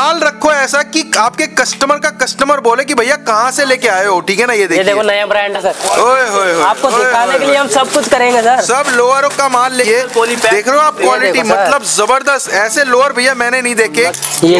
माल रखो ऐसा कि आपके कस्टमर का कस्टमर बोले कि भैया कहाँ से लेके आए हो? ठीक है ना? ये ये देखिए। देखो नया ब्रांड है सर ओए होए होए। आपको ओए दिखाने के लिए हम सब कुछ करेंगे सर सब लोअरों का माल लेके देख रहे हो आप क्वालिटी मतलब ज़बरदस्त। ऐसे लोअर भैया मैंने नहीं देखे।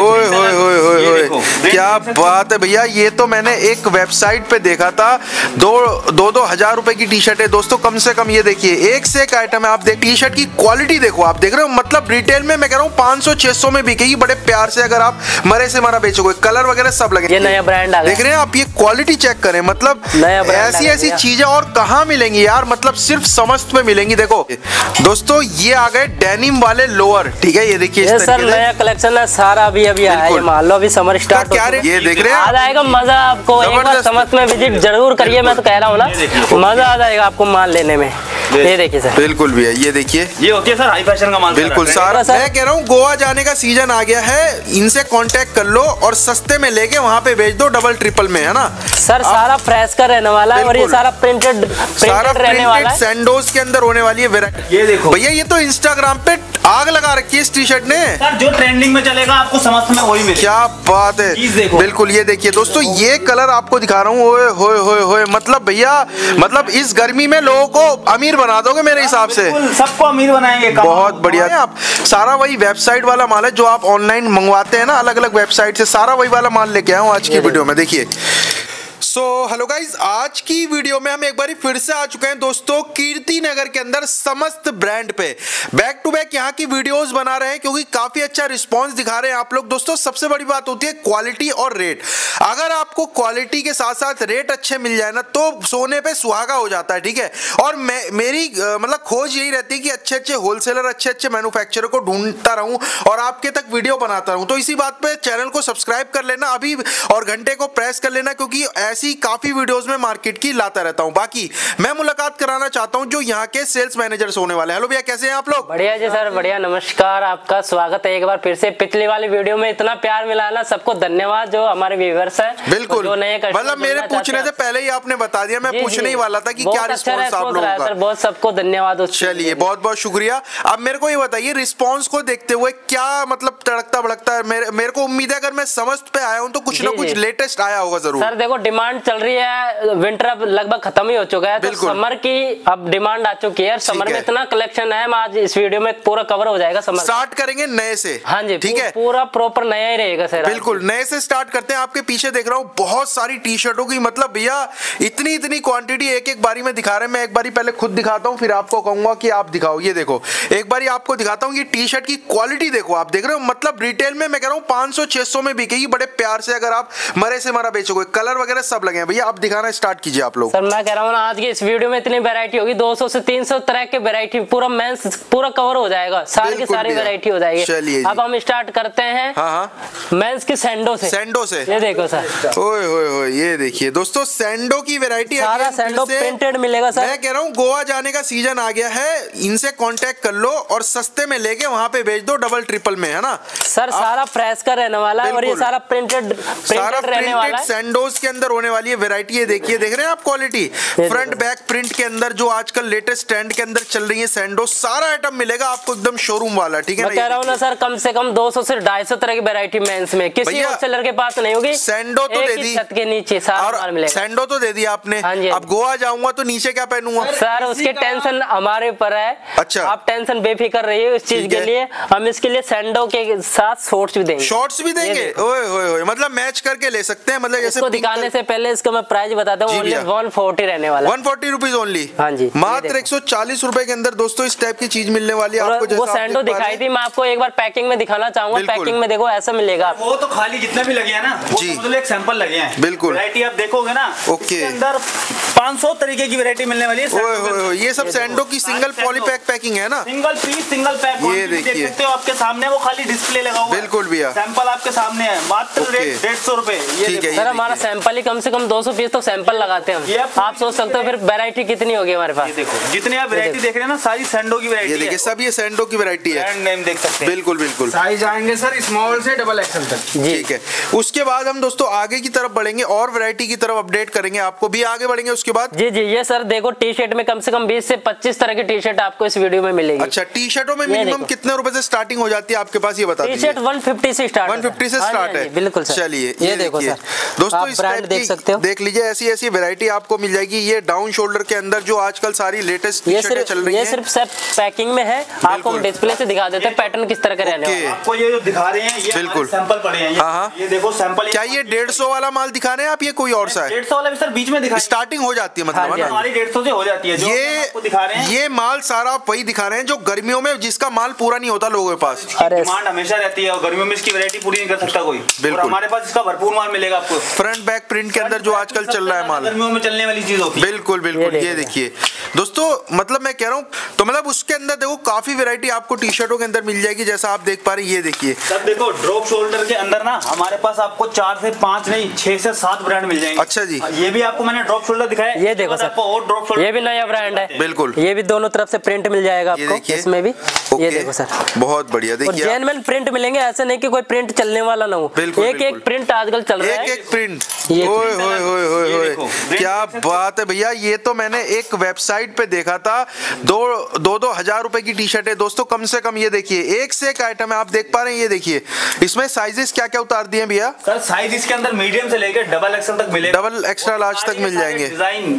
ओए होए क्या बात है भैया ये तो मैंने एक वेबसाइट पे देखा था। दो दो दो हज़ार रुपए की टी शर्ट है। दोस्तों कम से कम ये देखिए एक से एक आइटम है। आप देख टी शर्ट की क्वालिटी देखो आप। देख रहे हो मतलब रिटेल में मैं कह रहा हूँ पाँच सौ छह सौ में बिकेगी। बड़े प्यार से अगर आप मरे से मरा बेचोगे कलर वगैरह सब लगे ये नया ब्रांड आ देख रहे हैं आप ये क्वालिटी चेक करें मतलब नया ऐसी ऐसी चीज़ें और कहाँ मिलेंगी यार? मतलब सिर्फ़ समस्त में मिलेंगी देखो। दोस्तों ये आ गए डेनिम वाले लोअर ठीक है? ये देखिए इस सर नया कलेक्शन है सारा अभी अभी आया है। मान लो अभी समर स्टार्ट क्या। ये देख रहे हैं आ जाएगा मज़ा आपको एक बार ज़बरदस्त। में विज़िट ज़रूर करिए मैं तो कह रहा हूँ ना। मज़ा आ जाएगा आपको माल लेने में। ये देखिए सर। बिल्कुल भैया ये देखिए। ये होती है सर हाई फ़ैशन का माल बिल्कुल सारा सर। मैं कह रहा हूँ गोवा जाने का सीज़न आ गया है इनसे कांटेक्ट कर लो और सस्ते में लेके वहाँ पे भेज दो डबल ट्रिपल में है ना? सर सारा फ्रेश का रहने वाला है और ये सारा प्रिंटेड सारा प्रिंटेड रहने वाला प्रिंटेड है। सैंडोज के अंदर होने वाली है वेराइटी ये देखो। भैया ये तो इंस्टाग्राम पे आग लगा रखी है इस टी शर्ट ने। सर जो ट्रेंडिंग में चलेगा आपको समझ में वही मिलेगा। क्या बात है। देखो। बिल्कुल ये देखिए दोस्तों ये कलर आपको दिखा रहा हूँ ओए होए होए होए मतलब भैया मतलब इस गर्मी में लोगों को अमीर बना दोगे मेरे हिसाब से? सबको अमीर बनाएँगे बहुत बढ़िया। आप सारा वही वेबसाइट वाला माल है जो आप ऑनलाइन मंगवाते हैं ना अलग अलग वेबसाइट से सारा वही वाला माल लेके आया हूँ आज की वीडियो में देखिए। सो हेलो गाइज़ आज की वीडियो में हम एक बार फिर से आ चुके हैं दोस्तों कीर्ति नगर के अंदर समस्त ब्रांड पे। बैक टू बैक यहाँ की वीडियोस बना रहे हैं क्योंकि काफ़ी अच्छा रिस्पांस दिखा रहे हैं आप लोग। दोस्तों, सबसे बड़ी बात होती है क्वालिटी और रेट अगर आपको क्वालिटी के साथ साथ रेट अच्छे मिल जाए ना तो सोने पर सुहागा हो जाता है, ठीक है? और मैं, मेरी मतलब खोज यही रहती है कि अच्छे अच्छे होलसेलर अच्छे अच्छे मैन्युफैक्चरर को ढूंढता रहूँ और आपके तक वीडियो बनाता रहूँ। तो इसी बात पर चैनल को सब्सक्राइब कर लेना, अभी और घंटे को प्रेस कर लेना, क्योंकि ऐसी काफ़ी वीडियोस में मार्केट की लाता रहता हूँ। बाकी मैं मुलाकात कराना चाहता हूँ जो यहाँ के सेल्स मैनेजर्स होने वाले हेलो भैया कैसे हैं आप लोग? बढ़िया जी सर बढ़िया। नमस्कार आपका स्वागत है एक बार फिर से। पिछली वाली वीडियो में इतना प्यार मिला है ना सबको धन्यवाद जो हमारे व्यूवर्स है। बिल्कुल। मतलब मेरे पूछने से पहले ही आपने बता दिया मैं पूछने ही वाला था की क्या अच्छा रिस्पॉन्स आप response लोगों का? बहुत सबको धन्यवाद चलिए बहुत बहुत शुक्रिया। अब मेरे को ये बताइए रिस्पॉन्स को देखते हुए क्या मतलब तड़कता भड़कता है? मेरे मेरे को उम्मीद है अगर मैं समझ पे आया हूँ तो कुछ ना कुछ लेटेस्ट आया होगा ज़रूर। सर देखो डिमांड चल रही है विंटर अब लगभग खत्म ही हो चुका है तो समर की अब डिमांड आ चुकी है समर में इतना कलेक्शन है आज इस वीडियो में पूरा कवर हो जाएगा समर स्टार्ट करेंगे नए से। हाँ जी ठीक है? पूरा प्रॉपर नया ही रहेगा सर बिल्कुल नए से स्टार्ट करते हैं। आपके पीछे देख रहा हूँ बहुत सारी टी शर्टों की मतलब भैया इतनी इतनी क्वांटिटी एक एक बारी में दिखा रहे हैं। मैं एक बारी पहले खुद दिखाता हूँ फिर आपको कहूँगा कि आप दिखाओ। ये देखो एक बारी आपको दिखाता हूँ ये टी शर्ट की क्वालिटी देखो आप। देख रहे हो मतलब रिटेल में मैं कह रहा हूँ पाँच सौ छह सौ में बिकेगी बड़े प्यार से अगर आप मरे से मरा बेचोगे। कलर वगैरह सब लगे हैं? भैया आप दिखाना स्टार्ट कीजिए आप लोग। सर मैं कह रहा हूँ आज की इस वीडियो में इतनी वैरायटी होगी 200 से 300 तरह के वैरायटी पूरा मेंस पूरा कवर हो जाएगा। सारी की सारी। वैरायटी हो जाएगी। चलिए अब हम स्टार्ट करते हैं हाँ हाँ। मेंस की सैंडो से। सैंडो से। ये देखो सर। ओए होए ये देखिए। दोस्तों सैंडो की वैरायटी सारा सैंडो printed मिलेगा सर। मैं कह रहा हूँ गोवा जाने का सीज़न आ गया है इनसे कॉन्टेक्ट कर लो और सस्ते में लेके वहाँ पे भेज दो डबल ट्रिपल में है ना? सर सारा फ्रेश का रहने वाला है और ये सारा प्रिंटेड प्रिंटेड रहने वाला है। सैंडोज के अंदर होने वाली है वैरायटी ये देखिए देख रहे हैं आप क्वालिटी फ्रंट बैक प्रिंट के अंदर जो आजकल लेटेस्ट ट्रेंड के अंदर चल रही है सैंडो सारा आइटम मिलेगा आपको एकदम शोरूम वाला ठीक है मैं ना? कह रहा हूँ ना सर कम से कम 200 से 250 तरह की वैरायटी मेंस में किसी होलसेलर के पास नहीं होगी। सैंडो तो दे दी। छत के नीचे सारा सैंडो तो दे दिया आपने। हाँ हाँ अब गोवा जाऊँगा तो नीचे क्या पहनूँगा? सर उसकी टेंशन हमारे ऊपर है। अच्छा। आप टेंशन बेफिक्र रहिए इस चीज़ के लिए। हम इसके लिए सैंडो के साथ शॉर्ट्स भी देंगे। शॉर्ट्स भी देंगे। ओए होए होए मतलब मैच करके ले सकते हैं मतलब जैसे दिखाने से पहले इसका मैं प्राइस बताता हूँ ओनली वन फोर्टी रहने वाला। वन फोर्टी रुपीज़ ओनली हाँ जी, मात्र एक सौ चालीस रूपए के अंदर दोस्तों इस टाइप की चीज़ मिलने वाली है। आपको वो जैसा सैंडो दिखाई। थी मैं आपको एक बार पैकिंग में दिखाना चाहूँगा। पैकिंग में देखो ऐसा मिलेगा। वो तो खाली जितने भी लगे हैं ना जी। एक सैंपल लगे हैं। बिल्कुल। आप देखोगे ना ओके। अंदर 500 तरीके की वैरायटी मिलने वाली है। ओए होए होए ये सब सैंडो की सिंगल सैंडो। पॉली पैक पैकिंग है ना? सिंगल पीस सिंगल पैक ये देख सकते हो आपके सामने वो खाली डिस्प्ले लगा हुआ बिल्कुल भैया। सैंपल आपके सामने है। मात्र रेट डेढ़ सौ रुपए। है, सर हमारा सैंपल ही कम से कम 200 पीस तो सैंपल लगाते हैं आप- सोच सकते हो फिर वैरायटी कितनी होगी हमारे पास? देखो जितने आप वैरायटी देखो। रहे हैं ना सारी सैंडो की ये वैरायटी देखिए सब ये सैंडो की वैरायटी है। देख सकते हैं। बिल्कुल बिल्कुल। साइज़ आएँगे सर स्मॉल से डबल एक्सल तक। ठीक है। उसके बाद हम दोस्तों आगे की तरफ़ बढ़ेंगे और वैरायटी की तरफ़ अपडेट करेंगे। आपको भी आगे बढ़ेंगे उसके उसके बाद? जी जी ये सर देखो टी शर्ट में कम से कम 20 से 25 तरह की टी शर्ट आपको इस वीडियो में मिलेगी। अच्छा टी शर्टों में मिनिमम कितने रुपए से स्टार्टिंग हो जाती है आपके पास ये बता टी शर्ट दीजिए 150 से स्टार्ट 150 से स्टार्ट है बिल्कुल चलिए ये देखो देखिए। दोस्तों इस ब्रांड देख सकते हो। देख लीजिए ऐसी ऐसी वैरायटी आपको मिल जाएगी। ये डाउन शोल्डर के अंदर जो आजकल सारी लेटेस्ट टी ये सिर्फ़ चल रही ये सिर्फ़ सर पैकिंग में है। आपको हम डिस्प्ले से दिखा देते हैं पैटर्न किस तरह का रहने वाला है। आपको ये जो दिखा रहे हैं ये बिल्कुल। सैंपल पड़े हैं। हाँ, हाँ। ये, ये देखो सैंपल क्या ये डेढ़ सौ वाला माल दिखा रहे हैं आप ये कोई और सा है? डेढ़ सौ वाला भी सर बीच में दिखा स्टार्टिंग हो जाती है मतलब है ना? डेढ़ सौ से हो जाती है जो ये आपको दिखा रहे हैं। ये माल सारा आप वही दिखा रहे हैं जो गर्मियों में जिसका माल पूरा नहीं होता लोगों के पास। डिमांड हमेशा रहती है और गर्मियों में इसकी वैरायटी पूरी नहीं कर सकता कोई। बिल्कुल। और हमारे पास इसका भरपूर माल मिलेगा आपको। फ्रंट बैक प्रिंट के अंदर जो आजकल चल रहा है माल। गर्मियों में चलने वाली चीज़ होती है। बिल्कुल बिल्कुल ये देखिए। दोस्तों मतलब मैं कह रहा हूँ तो मतलब उसके अंदर देखो काफ़ी वेरायटी आपको टी शर्टों के अंदर मिल जाएगी जैसा आप देख पा रहे हैं ये देखिए। सर देखो ड्रॉप शोल्डर के अंदर ना हमारे पास आपको चार से पाँच नहीं छह से सात ब्रांड मिल जाएँगे। अच्छा जी। ये भी आपको मैंने ड्रॉप शोल्डर दिखाया ये देखो सर और ड्रॉप शोल्डर ये भी नया ब्रांड है। बिल्कुल। ये भी दोनों तरफ़ से प्रिंट मिल जाएगा आपको देखिए। इसमें भी। ये देखो सर। बहुत बढ़िया। देखिए। जेनवन प्रिंट मिलेंगे ऐसे नहीं की कोई प्रिंट चलने वाला ना हो। बिल्कुल, एक एक प्रिंट आजकल चल रहा है। एक प्रिंट ये ओए print होए होए होए ये होए देखो, क्या बात है भैया ये तो मैंने एक वेबसाइट पे देखा था दो दो दो हज़ार रुपए की टी शर्ट है। दोस्तों कम से कम ये देखिए एक से एक आइटम है आप देख पा रहे हैं ये देखिए। इसमें साइजेस क्या क्या उतार दिए भैया? सर साइज़ इसके अंदर मीडियम से लेकर डबल एक्सएल तक मिलेगा। डबल एक्स्ट्रा लार्ज तक मिल जाएँगे।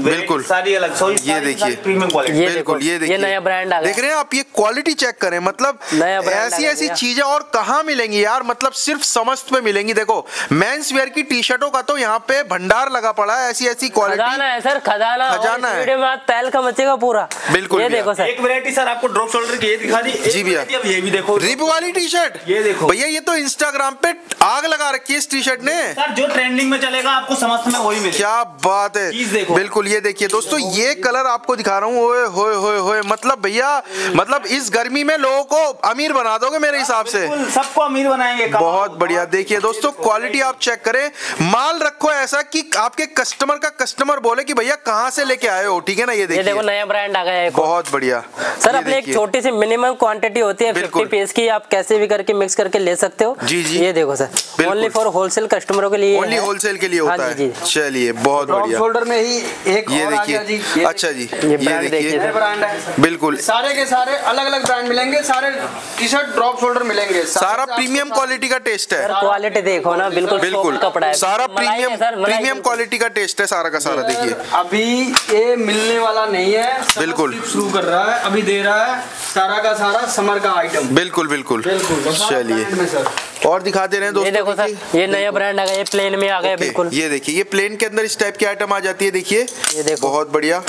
बिल्कुल। सारी अलग। सो ये देखिए। प्रीमियम क्वालिटी ये बिल्कुल ये ये देखिए। नया ब्रांड देख रहे हैं आप ये क्वालिटी चेक करें मतलब ऐसी ऐसी चीज़ें और कहाँ मिलेंगी यार? मतलब सिर्फ़ समस्त में मिलेंगी। देखो मेंस वेयर की टी शर्टों का तो यहाँ पे भंडार लगा पड़ा है ऐसी ऐसी क्वालिटी खजाना है सर खजाना। खजाना है। मचेगा पूरा। बिल्कुल ये देखो सर। एक वैरायटी सर आपको ड्रॉप शोल्डर की ये दिखा दी। जी भैया। ये भी देखो। रिप वाली टी शर्ट ये देखो। भैया ये तो इंस्टाग्राम पे आग लगा रखी है इस टी शर्ट ने। सर जो ट्रेंडिंग में चलेगा आपको समस्त में वही मिलेगा। क्या बात है। देखो। बिल्कुल ये देखिए दोस्तों ये कलर आपको दिखा रहा हूँ। ओए होए होए होए। मतलब भैया मतलब इस गर्मी में लोगों को अमीर बना दोगे मेरे हिसाब से? सबको अमीर बनाएँगे बहुत बढ़िया। देखिए दोस्तों क्वालिटी आप चेक करें। माल रखो ऐसा कि आपके कस्टमर का कस्टमर बोले कि भैया कहाँ से लेके आए हो? ठीक है ना ये ये देखो नया ब्रांड आ गया है बहुत बढ़िया। सर अपने एक छोटी सी मिनिमम क्वांटिटी होती है। 50 पीस की आप कैसे भी करके मिक्स करके ले सकते हो। जी, जी। ये देखो सर ओनली फॉर होलसेल कस्टमरों के लिए ओनली होलसेल के लिए हाँ होता है। चलिए बहुत बढ़िया। शोल्डर में ही एक ये और आ गया जी। देखिए अच्छा जी ये देखिए। ब्रांड है। बिल्कुल। सारे के सारे अलग अलग ब्रांड मिलेंगे सारे टी शर्ट ड्रॉप शोल्डर मिलेंगे। सारा प्रीमियम क्वालिटी का टेस्ट है। क्वालिटी देखो ना बिल्कुल बिल्कुल। कपड़ा है। सारा प्रीमियम सर, प्रीमियम क्वालिटी का टेस्ट है सारा का सारा देखिए। अभी ये मिलने वाला नहीं है बिल्कुल। शुरू कर रहा है अभी दे रहा है सारा का सारा समर का आइटम बिल्कुल बिल्कुल। बिल्कुल चलिए। और दिखाते रहे हैं ये देखो सर ये नया ब्रांड आ गया ये प्लेन में आ गया बिल्कुल। ये देखिए ये प्लेन के अंदर इस टाइप की आइटम आ जाती है देखिए। ये देखो। बहुत बढ़िया।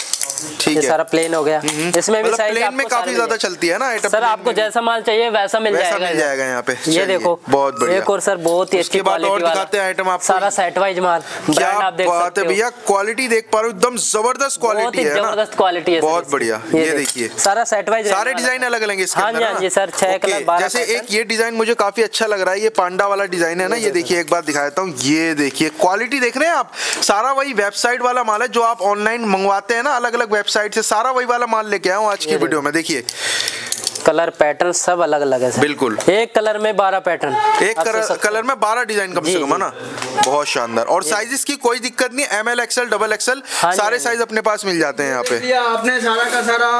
ठीक है। सारा प्लेन हो गया। इसमें भी मतलब साइज़ प्लेन में काफ़ी ज़्यादा चलती है ना आइटम सर आपको जैसा माल चाहिए वैसा मिल जाएगा मिल जाएगा यहाँ पे। ये देखो बहुत बढ़िया। एक और सर बहुत ही अच्छी क्वालिटी दिखाते हैं आइटम आप सारा सेट वाइज माल। क्या आप देख बात सकते है। भैया क्वालिटी देख पा रहे हो एकदम ज़बरदस्त क्वालिटी है ज़बरदस्त क्वालिटी है बहुत बढ़िया। ये देखिए। सारा सेट वाइज सारे डिज़ाइन अलग अलग हाँ जी, है हाँ जी, सर, छह कलर, जैसे एक ये डिज़ाइन मुझे काफ़ी अच्छा लग रहा है ये पांडा वाला डिज़ाइन है ना? ये देखिए एक बार दिखा देता हूँ। ये देखिए क्वालिटी देख रहे हैं आप? सारा वही वेबसाइट वाला माल है जो आप ऑनलाइन मंगवाते हैं ना अलग अलग वेबसाइट से सारा वही वाला माल लेके आया हूँ आज की वीडियो में देखिए। कलर पैटर्न सब अलग अलग है बिल्कुल। एक कलर में बारह पैटर्न। एक कलर कलर में बारह डिज़ाइन कम से कम है ना? बहुत शानदार। और साइजेस की कोई दिक्कत नहीं M L XL double XL हाँ सारे हाँ साइज़ अपने पास मिल जाते हैं यहाँ पे। आपने सारा का सारा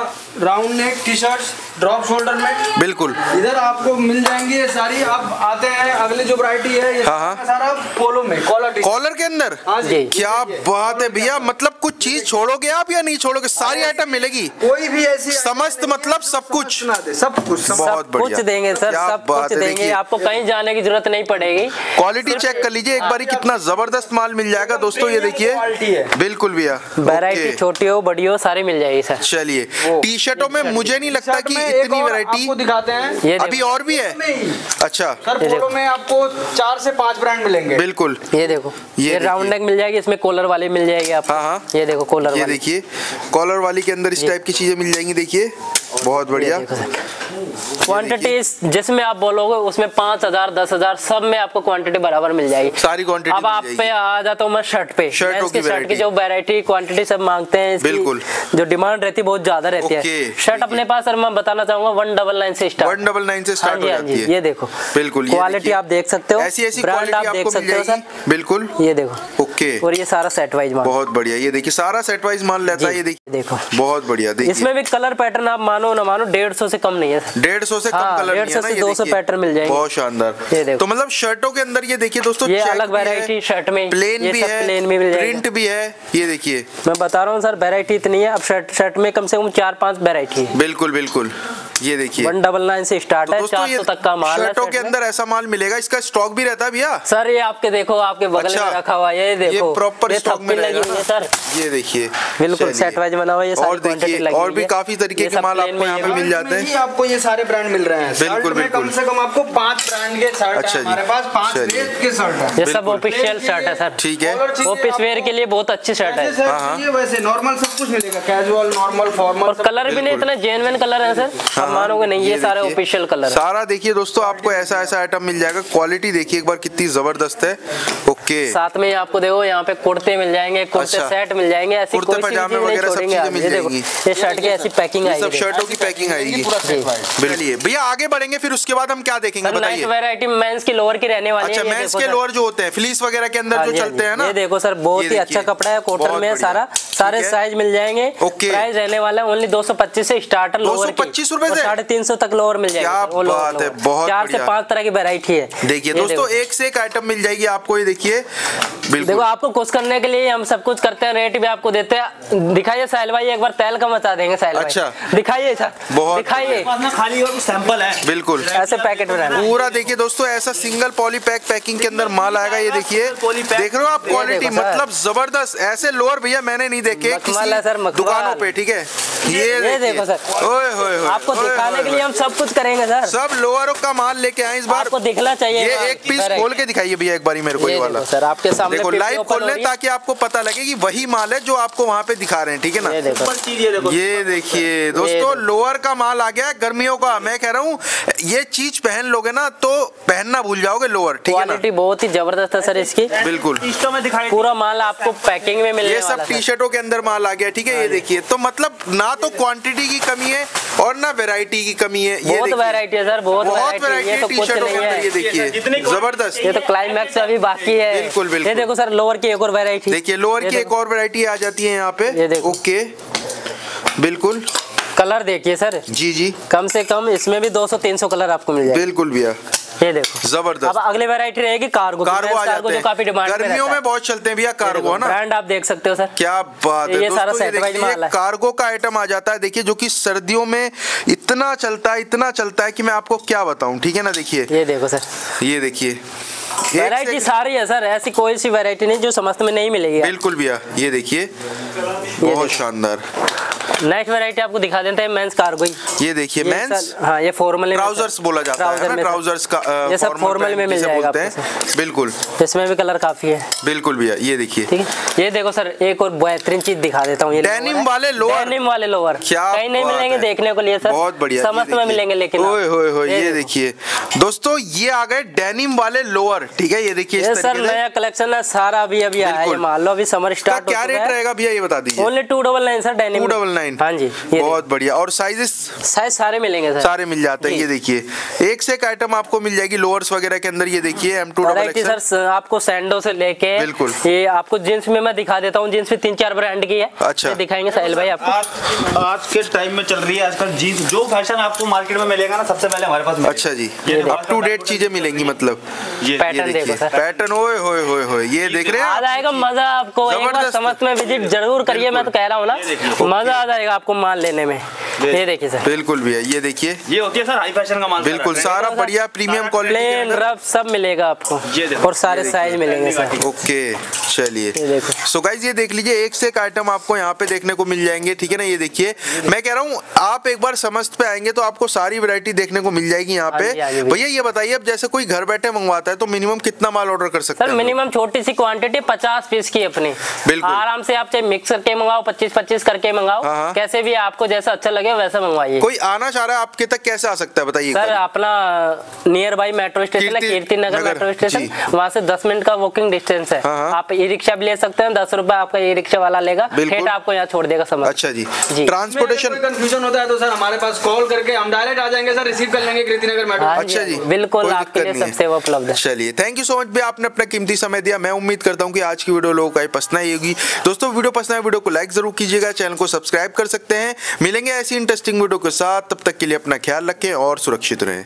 round neck T shirt drop shoulder में। बिल्कुल। इधर आपको मिल जाएँगी ये सारी। आप आते हैं अगली जो वैरायटी है ये हाँ, हाँ। सारा पोलो में कॉलर कॉलर के अंदर? हाँ। क्या बात है भैया मतलब कुछ चीज़ छोड़ोगे आप या नहीं छोड़ोगे? सारी आइटम मिलेगी। कोई भी ऐसी समस्त मतलब सब कुछ। सब कुछ सब बहुत सब कुछ देंगे सर सब कुछ देंगे। आपको कहीं जाने की ज़रूरत नहीं पड़ेगी। क्वालिटी चेक कर लीजिए एक बारी कितना ज़बरदस्त माल मिल जाएगा। दोस्तों ये देखिए। बिल्कुल भैया वैरायटी। छोटी हो बड़ी हो सारी मिल जाएगी सर। चलिए टी शर्टों में मुझे नहीं लगता की एक इतनी वेरायटी दिखाते हैं। ये अभी और भी है? अच्छा। सर पोलो में आपको चार से पाँच ब्रांड मिलेंगे। बिल्कुल। ये देखो। ये राउंड नेक मिल जाएगी इसमें कॉलर वाली मिल जाएगी आपको। हाँ, हाँ। ये देखो कॉलर ये देखिए। कॉलर वाली के अंदर इस टाइप की चीज़ें मिल जाएँगी देखिए। बहुत बढ़िया। क्वांटिटी जिसमें आप बोलोगे उसमें पाँच हज़ार दस हज़ार सब में आपको क्वांटिटी बराबर मिल जाएगी। सारी क्वांटिटी अब आप पे आ जाता हूँ मैं शर्ट पे। शर्टों की शर्ट की जो वेरायटी क्वांटिटी सब मांगते हैं बिल्कुल। जो डिमांड रहती है बहुत ज़्यादा रहती है। शर्ट अपने पास सर मैं बताना चाहूँगा वन डबल नाइन से स्टार्ट वन डबल नाइन से स्टार्ट हो जाती है। ये देखो। बिल्कुल क्वालिटी आप देख सकते हो। ऐसी ऐसी ब्रांड आप देख सकते हो सर। बिल्कुल। ये देखो। ओके और ये सारा सेट वाइज माल बहुत बढ़िया ये देखिए सारा सेट वाइज माल रहता है ये देखिए। देखो। बहुत बढ़िया देखिए। इसमें भी कलर पैटर्न आप मानो ना मानो डेढ़ सौ से कम नहीं है। डेढ़ सौ से कम कलर नहीं 150 है ना से ये 200 देखिए। पैटर्न मिल जाएँगे। बहुत शानदार। तो मतलब शर्टों के अंदर ये देखिए दोस्तों ये अलग वेरायटी शर्ट में प्लेन भी है प्लेन में मिल प्रिंट भी है ये देखिए। मैं बता रहा हूँ सर वेरायटी इतनी है अब शर्ट शर्ट में कम से कम चार पाँच वेरायटी है। बिल्कुल बिल्कुल। ये देखिए। वन डबल नाइन से स्टार्ट तो है चार सौ तक का माल है शर्टों के अंदर ऐसा माल मिलेगा? इसका स्टॉक भी रहता है भैया? सर ये आपके देखो आपके बगल अच्छा। में रखा हुआ ये देखो। प्रॉपर स्टॉक में लगी हुई सर। ये देखिए बिल्कुल सेट वाइज बना हुआ ये और देखिए और भी काफ़ी तरीके के माल आपको यहाँ पे मिल जाते हैं। आपको ये सारे ब्रांड मिल रहे हैं। बिल्कुल, बिल्कुल। कम से कम आपको पाँच ब्रांड के शर्ट अच्छा जी। हमारे पास पाँच के शर्ट है। ये सब ऑफिशियल शर्ट है सर। ठीक है। ऑफ़िस वेयर के लिए बहुत अच्छी शर्ट है। हाँ, हाँ। वैसे नॉर्मल सब कुछ मिलेगा। कैजुअल नॉर्मल फॉर्मल कलर भी नहीं इतना जेनविन कलर है सर। आप मानोगे नहीं ये सारे ऑफिशियल कलर सारा देखिए दोस्तों आपको ऐसा ऐसा आइटम मिल जाएगा। क्वालिटी देखिए एक बार कितनी ज़बरदस्त है। ओके साथ में आपको देखो यहाँ पे कुर्ते मिल जाएँगे कुर्ते अच्छा। सेट मिल जाएँगे ऐसी कुर्ते, पजामे वगैरह सब चीज़ें मिल जाएँगी। ये शर्ट की ऐसी पैकिंग आएगी। सब। शर्टों की पैकिंग आएगी। बिल्कुल। भैया आगे बढ़ेंगे फिर उसके बाद हम क्या देखेंगे बताइए। वैरायटी मेंस की लोअर की रहने वाली अच्छा है मेंस के लोअर जो होते हैं फ्लीस वगैरह के अंदर हाँ जो चलते हैं ना। ये देखो सर बहुत ही अच्छा कपड़ा है कॉटन में सारा। सारे साइज़ मिल जाएँगे। ओके। प्राइस रहने वाला है ओनली 225 से स्टार्टर लोअर 225 रुपए से? साढ़े तीन सौ तक लोअर मिल जाएगा। बहुत चार से। पाँच तरह की वेरायटी है। देखिए दोस्तों एक से एक आइटम मिल जाएगी आपको ये देखिए। देखो आपको खुश करने के लिए हम सब कुछ करते हैं रेट भी आपको देते हैं। दिखाइए साहिल भाई एक बार तेल का मचा देंगे साहिल अच्छा। दिखाइए बहुत दिखाइए। खाली और सैंपल है। बिल्कुल। ऐसे पैकेट में पूरा देखिए दोस्तों ऐसा सिंगल पॉली पैक पैकिंग के अंदर माल आएगा ये देखिए। देख रहे हो आप क्वालिटी मतलब ज़बरदस्त। ऐसे लोअर भैया मैंने नहीं देखे सर, दुकानों पे ठीक है? ये देखो सर। ओए होए आपको दिखाने के लिए हम सब कुछ करेंगे सर। सब लोअरों का माल लेके आए इस बार। आपको दिखना चाहिए ये एक पीस खोल के दिखाइए भैया एक बारी मेरे को ये वाला। देखो सर। आपके सामने देखो लाइव खोल हो लें ताकि आपको पता लगे कि वही माल है जो आपको वहाँ पे दिखा रहे हैं ठीक है ना? ये देखो। ऊपर चीज़ ये देखो। ये देखिए दोस्तों लोअर का माल आ गया है गर्मियों का। मैं कह रहा हूँ ये चीज़ पहन लोगे ना तो पहनना भूल जाओगे लोअर ठीक है क्वालिटी बहुत ही ज़बरदस्त है सर इसकी। बिल्कुल। टीस्टो में दिखाई पूरा माल आपको पैकिंग में मिलने ये सब टी शर्टों के अंदर माल आ गया ठीक है? ये देखिए तो मतलब ना तो क्वांटिटी की कमी है और ना वैरायटी की कमी है ये बहुत। वैरायटी है सर बहुत बहुत वैरायटी है तो टी शर्टों के अंदर ये देखिए ज़बरदस्त। ये तो क्लाइमैक्स अभी बाकी है बिल्कुल, बिल्कुल। ये देखो सर लोअर की एक और वैरायटी देखिए लोअर की एक और वैरायटी आ जाती है यहाँ पे। ओके। बिल्कुल। कलर देखिए सर। जी जी। कम से कम इसमें भी 200-300 कलर आपको मिल जाएगा। बिल्कुल भैया। ये देखो। ज़बरदस्त। अब अगली वैरायटी रहेगी कार्गो कार्गो आ जाते जो काफ़ी डिमांड गर्मियों में बहुत चलते हैं भैया कार्गो है ना? ब्रांड आप देख सकते हो सर। क्या बात है। ये सारा wise देखिए माल है। कार्गो का आइटम आ जाता है। देखिए जो कि सर्दियों में इतना चलता है इतना चलता है कि मैं आपको क्या बताऊँ ठीक है ना देखिए? ये देखो सर। ये देखिए। वैरायटी सारी है सर। ऐसी कोई सी वैरायटी नहीं जो समस्त में नहीं मिलेगी। बिल्कुल भैया ये देखिए बहुत शानदार। नेक्स्ट वैरायटी आपको दिखा देते हैं मेंस कार्गो ये देखिए मेंस सर- हाँ ये फॉर्मल में ट्राउजर्स बोला जाता है ना? ट्राउजर्स का ये सब फॉर्मल में मिल जाएगा आपको बिल्कुल। इसमें भी कलर काफ़ी है। बिल्कुल भैया ये देखिए। ठीक है? ये देखो सर एक और बेहतरीन चीज़ दिखा देता हूँ ये है। वाले lower। Denim वाले लोअर क्या कहीं नहीं मिलेंगे देखने को लिए सर बहुत बढ़िया समस्त में मिलेंगे लेकिन ओए होए होए ये देखिए। दोस्तों ये आ गए डेनिम वाले लोअर ठीक है ये देखिए इस सर तरीके से। नया कलेक्शन है सारा अभी अभी आया है मान लो अभी समर स्टार्ट क्या रेट रहेगा भैया ये बता दीजिए। Only two double nine sir denim two double nine हाँ जी ये बहुत बढ़िया। और साइजेस साइज़ सारे मिलेंगे सर। सारे मिल जाते हैं ये देखिए। एक से एक आइटम आपको मिल जाएगी लोअर्स वगैरह के अंदर ये देखिए एम टू सर आपको सैंडो से लेके बिल्कुल। ये आपको जींस में मैं दिखा देता हूँ जींस भी तीन चार ब्रांड की है। अच्छा। दिखाएँगे साहिल भाई आपको। आज के टाइम में चल रही है आजकल जीन्स जो फ़ैशन आपको मार्केट में मिलेगा ना सबसे पहले हमारे पास अच्छा जी। ये अप टू डेट चीज़ें मिलेंगी मतलब। पैटर्न देखिए। पैटर्न ओए होए होए होए। ये देख रहे हैं आ जाएगा मज़ा आपको एक बार समझ में विज़िट ज़रूर करिए मैं तो कह रहा हूँ ना। मज़ा आ जाएगा आपको माल लेने में। ये देखिए सर। बिल्कुल भैया ये देखिए। ये होती है सर हाई फ़ैशन का माल बिल्कुल सारा बढ़िया प्रीमियम क्वालिटी प्लेन रफ सब मिलेगा आपको। ये देखो, और सारे साइज़ मिलेंगे सर ओके चलिए। सो गाइज़ ये देख लीजिए एक से एक आइटम आपको यहाँ पे देखने को मिल जाएँगे ठीक है ना? ये देखिए मैं कह रहा हूँ आप एक बार समस्त पे आएँगे तो आपको सारी वैरायटी देखने को मिल जाएगी यहाँ पे। भैया। ये बताइए अब जैसे कोई घर बैठे मंगवाता है तो मिनिमम कितना माल ऑर्डर कर सकते हैं मिनिमम छोटी सी क्वांटिटी पचास पीस की अपनी। बिल्कुल। आराम से आप चाहे मिक्स करके मंगाओ पच्चीस पच्चीस करके मंगाओ। हाँ, हाँ। कैसे भी आपको जैसा अच्छा लगे चाहिए वैसा मंगवाइए। कोई आना चाह रहा है आपके तक कैसे आ सकता है बताइए सर अपना नियर बाई मेट्रो स्टेशन है कीर्ति कीर्ति नगर मेट्रो स्टेशन वहाँ से दस मिनट का वॉकिंग डिस्टेंस है। हाँ, हाँ। आप ई रिक्शा भी ले सकते हैं दस रुपए आपका ई रिक्शा वाला लेगा। ठेठ आपको यहाँ छोड़ देगा समझ। अच्छा जी। जी। ट्रांसपोर्टेशन कंफ्यूजन होता है तो सर हमारे पास कॉल करके हम डायरेक्ट आ जाएँगे सर रिसीव कर लेंगे कृति नगर मेट्रो हाँ अच्छा जी। बिल्कुल आपके लिए सब सेवा उपलब्ध है। चलिए थैंक यू सो मच भैया आपने अपना कीमती समय दिया। मैं उम्मीद करता हूँ कि आज की वीडियो लोगों का पसंद आई होगी। दोस्तों वीडियो पसंद आए वीडियो को लाइक ज़रूर कीजिएगा चैनल को सब्सक्राइब कर सकते हैं। मिलेंगे ऐसी इंटरेस्टिंग वीडियो के साथ तब तक के लिए अपना ख्याल रखें और सुरक्षित रहें।